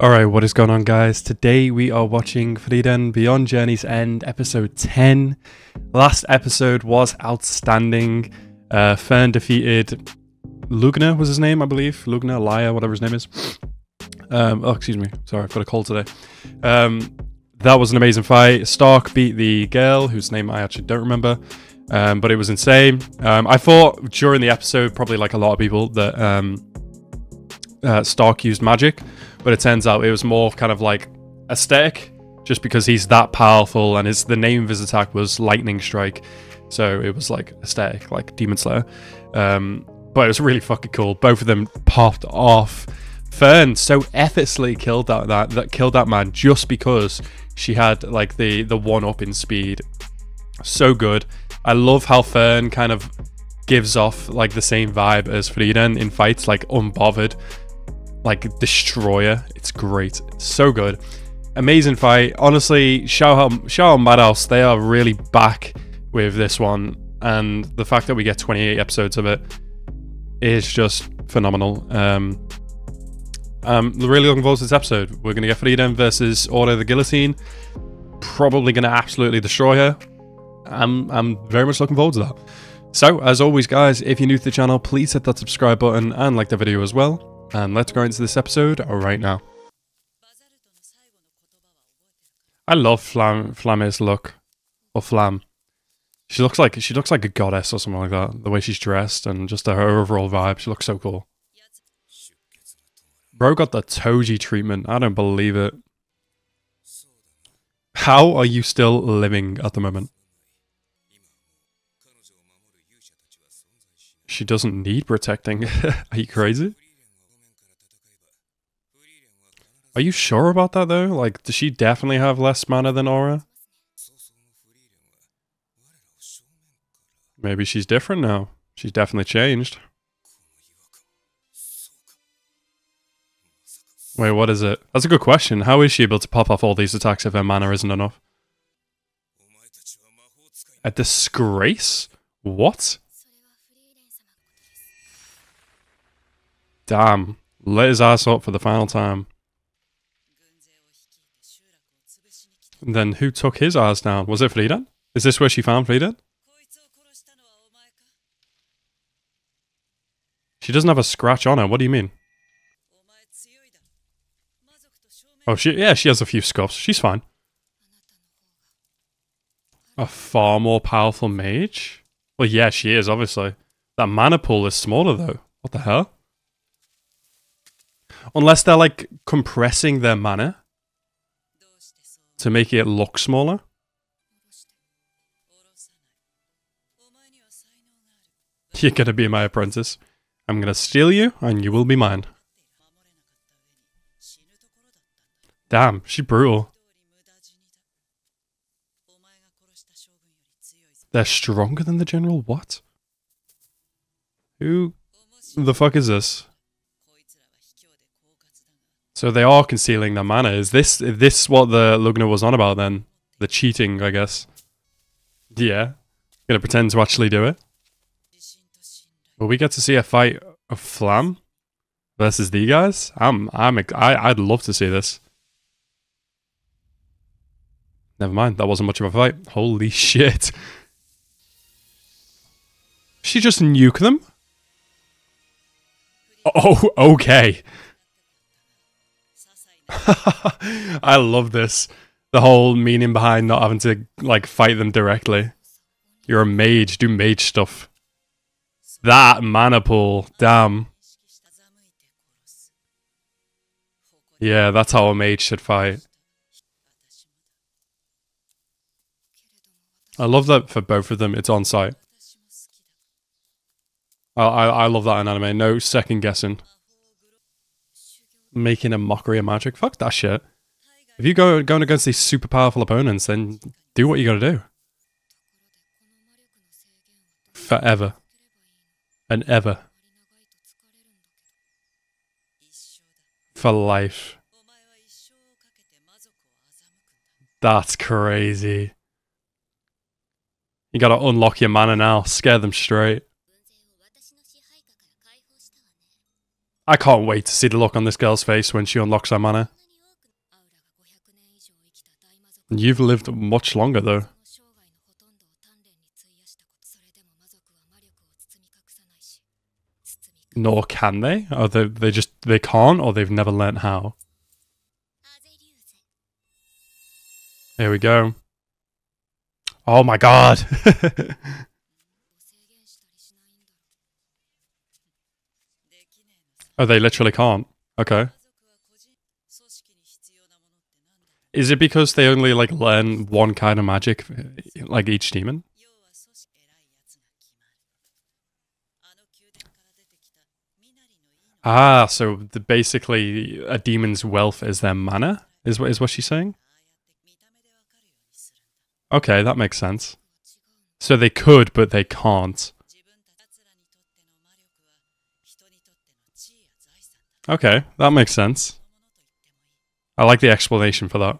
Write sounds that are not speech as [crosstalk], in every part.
Alright, what is going on, guys? Today we are watching Frieren Beyond Journey's End, episode 10. Last episode was outstanding. Uh, Fern defeated Lugna, was his name, I believe. Lugna, Laya, whatever his name is. Um, oh, excuse me. Sorry, I've got a cold today. Um, that was an amazing fight. Stark beat the girl, whose name I actually don't remember. Um, but it was insane. Um, I thought during the episode, probably like a lot of people, that um, uh, Stark used magic, but it turns out it was more kind of like a aesthetic, just because he's that powerful and his the name of his attack was Lightning Strike, so it was like a aesthetic, like Demon Slayer. Um, but it was really fucking cool. Both of them popped off. Fern so effortlessly killed that, that that killed that man just because she had like the the one up in speed. So good. I love how Fern kind of gives off like the same vibe as Frieren in fights, like unbothered like destroyer. It's great. So good. Amazing fight. Honestly, Xiao and Madhouse, they are really back with this one. And the fact that we get 28 episodes of it is just phenomenal. Um, I'm really looking forward to this episode. We're going to get Frieren versus Aura the Guillotine. Probably going to absolutely destroy her. I'm, I'm very much looking forward to that. So, as always, guys, if you're new to the channel, please hit that subscribe button and like the video as well. And let's go into this episode right now. I love Flam Flamme's look. Or Flam. She looks like she looks like a goddess or something like that. The way she's dressed and just her overall vibe. She looks so cool. Bro got the Toji treatment. I don't believe it. How are you still living at the moment? She doesn't need protecting. [laughs] are you crazy? Are you sure about that though? Like, does she definitely have less mana than Aura? Maybe she's different now. She's definitely changed. Wait, what is it? That's a good question. How is she able to pop off all these attacks if her mana isn't enough? A disgrace? What? Damn. Let his ass up for the final time. And then who took his eyes down? Was it Frieren? Is this where she found Frieren? She doesn't have a scratch on her. What do you mean? Oh, she yeah, she has a few scuffs. She's fine. A far more powerful mage? Well, yeah, she is, obviously. That mana pool is smaller, though. What the hell? Unless they're, like, compressing their mana to make it look smaller. You're gonna be my apprentice. I'm gonna steal you, and you will be mine. Damn, she brutal. They're stronger than the general? What? Who the fuck is this? So they are concealing their mana. Is this is this what the Lugna was on about then? The cheating, I guess. Yeah. Gonna pretend to actually do it. Will we get to see a fight of Flam versus the guys? I'm I'm I I'd love to see this. Never mind, that wasn't much of a fight. Holy [laughs] shit. She just nuke them? Oh, okay. [laughs] I love this. The whole meaning behind not having to like fight them directly. You're a mage, do mage stuff. That mana pool, damn. Yeah, that's how a mage should fight. I love that for both of them, it's on site. I, I, I love that in anime, no second guessing making a mockery of magic. Fuck that shit. If you go going against these super powerful opponents, then do what you gotta do. Forever. And ever. For life. That's crazy. You gotta unlock your mana now. Scare them straight. I can't wait to see the look on this girl's face when she unlocks her mana. You've lived much longer though. Nor can they? Are they, they just, they can't or they've never learnt how? Here we go. Oh my god! [laughs] Oh, they literally can't. Okay. Is it because they only like learn one kind of magic, like each demon? Ah, so the, basically a demon's wealth is their mana, is what is what she's saying? Okay, that makes sense. So they could, but they can't. Okay, that makes sense. I like the explanation for that.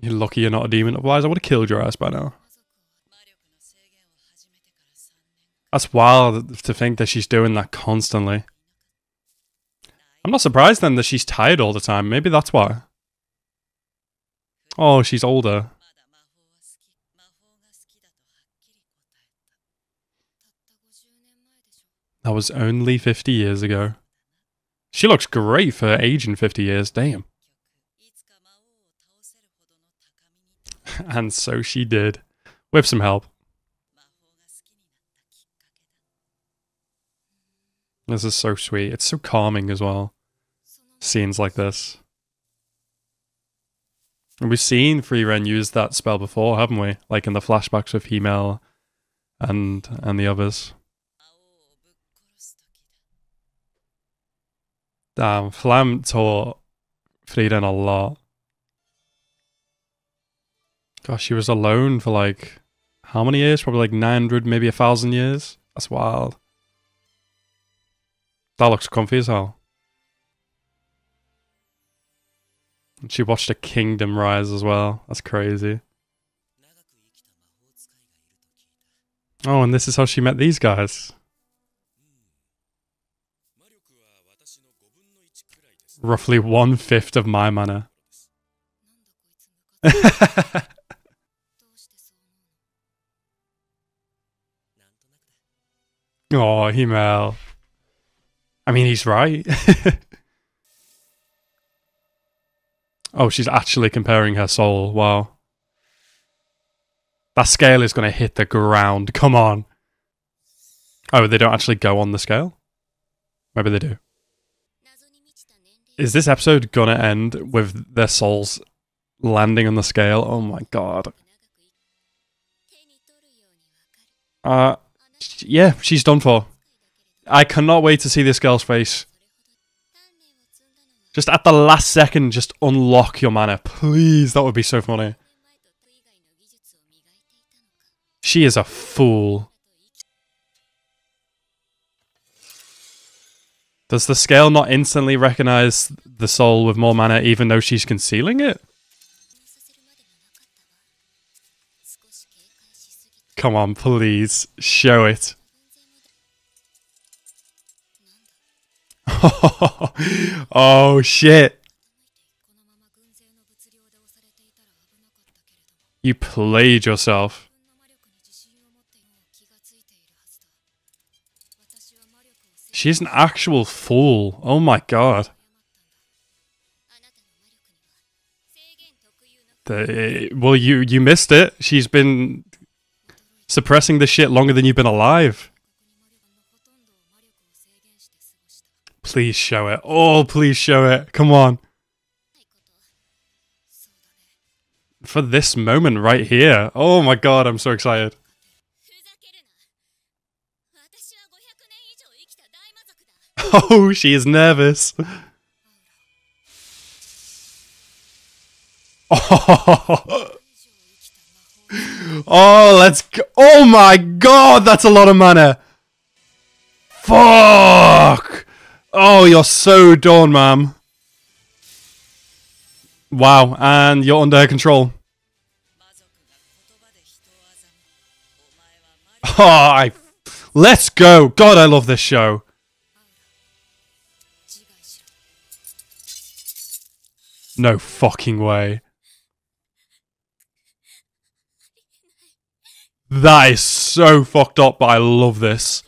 You're lucky you're not a demon, otherwise I would have killed your ass by now. That's wild to think that she's doing that constantly. I'm not surprised then that she's tired all the time. Maybe that's why. Oh, she's older. That was only 50 years ago. She looks great for her age in 50 years, damn. [laughs] and so she did, with some help. This is so sweet. It's so calming as well. Scenes like this. And we've seen Frieren use that spell before, haven't we? Like in the flashbacks with Himmel, and and the others. Damn, Flam taught Frieren a lot. Gosh, she was alone for like how many years? Probably like 900, maybe a thousand years. That's wild. That looks comfy as hell. And she watched a kingdom rise as well. That's crazy. Oh, and this is how she met these guys. roughly one fifth of my mana. [laughs] oh, Himmel. I mean, he's right. [laughs] oh, she's actually comparing her soul. Wow. That scale is going to hit the ground. Come on. Oh, they don't actually go on the scale? Maybe they do is this episode gonna end with their souls landing on the scale? Oh my god. Uh, yeah, she's done for. I cannot wait to see this girl's face. Just at the last second, just unlock your mana, please. That would be so funny. She is a fool. Does the scale not instantly recognize the soul with more mana even though she's concealing it? Come on, please. Show it. [laughs] oh, shit. You played yourself. She's an actual fool. Oh my god. The, uh, well, you, you missed it. She's been suppressing this shit longer than you've been alive. Please show it. Oh, please show it. Come on. For this moment right here. Oh my god, I'm so excited. [laughs] Oh, she is nervous. Oh, [laughs] oh let's go. Oh my god, that's a lot of mana. Fuck. Oh, you're so done, ma'am. Wow, and you're under her control. [laughs] Oh, I, let's go. God, I love this show. No fucking way. That is so fucked up, but I love this.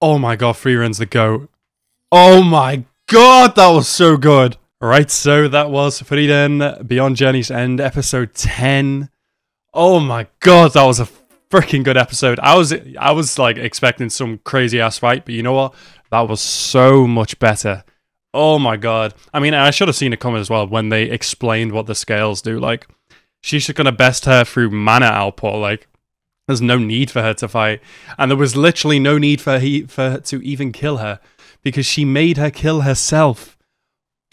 Oh my god, Frieren's the goat. Oh my god, that was so good. Alright, so that was Frieren Beyond Journey's End, episode 10. Oh my god, that was a freaking good episode. I was I was like expecting some crazy ass fight, but you know what? That was so much better. Oh my god. I mean, I should have seen it coming as well when they explained what the scales do. Like, she's just gonna best her through mana output. Like, there's no need for her to fight, and there was literally no need for he for her to even kill her because she made her kill herself.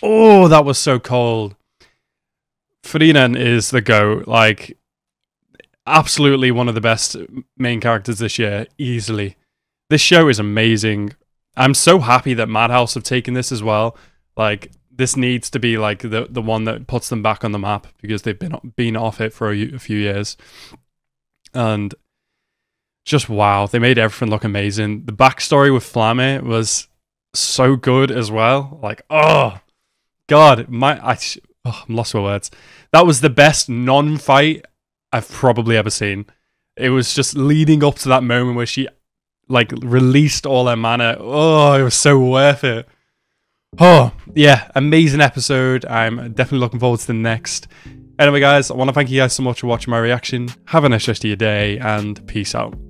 Oh, that was so cold. Frieren is the goat. Like, absolutely one of the best main characters this year, easily. This show is amazing. I'm so happy that Madhouse have taken this as well. Like this needs to be like the the one that puts them back on the map because they've been been off it for a, a few years. And just wow, they made everything look amazing. The backstory with Flamme was so good as well. Like, oh god, my I oh, I'm lost for words. That was the best non-fight I've probably ever seen. It was just leading up to that moment where she like released all her mana. Oh, it was so worth it. Oh, yeah, amazing episode. I'm definitely looking forward to the next. Anyway, guys, I want to thank you guys so much for watching my reaction. Have a nice rest of your day, and peace out.